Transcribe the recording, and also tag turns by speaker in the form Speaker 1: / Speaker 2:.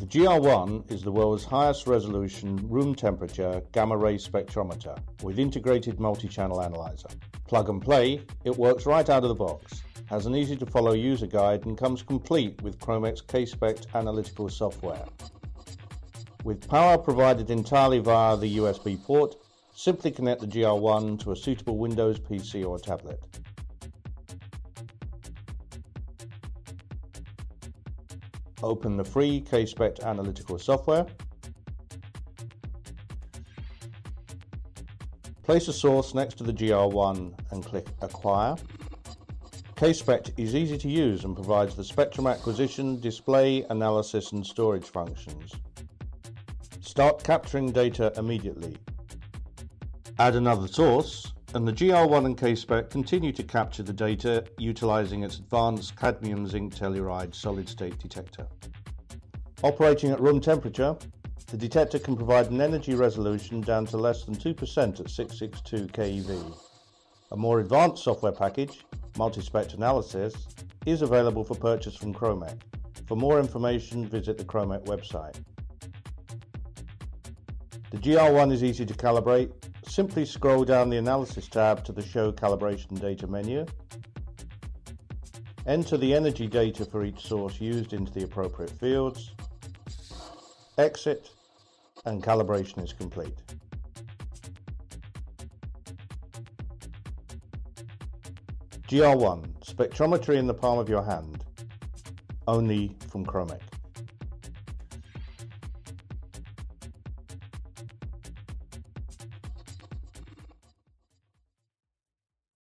Speaker 1: The GR1 is the world's highest resolution room temperature gamma ray spectrometer with integrated multi-channel analyzer. Plug and play, it works right out of the box, has an easy to follow user guide and comes complete with Kromek's K-Spect analytical software. With power provided entirely via the USB port, simply connect the GR1 to a suitable Windows PC or tablet. Open the free K-Spect analytical software. Place a source next to the GR1 and click Acquire. K-Spect is easy to use and provides the spectrum acquisition, display, analysis and storage functions. Start capturing data immediately. Add another source and the GR1 and K-Spect continue to capture the data utilizing its advanced cadmium zinc telluride solid-state detector. Operating at room temperature, the detector can provide an energy resolution down to less than 2% at 662 keV. A more advanced software package, Multispect Analysis, is available for purchase from Kromek. For more information, visit the Kromek website. The GR1 is easy to calibrate simply scroll down the Analysis tab to the Show Calibration Data menu. Enter the energy data for each source used into the appropriate fields. Exit and calibration is complete. GR1 Spectrometry in the palm of your hand, only from Kromek.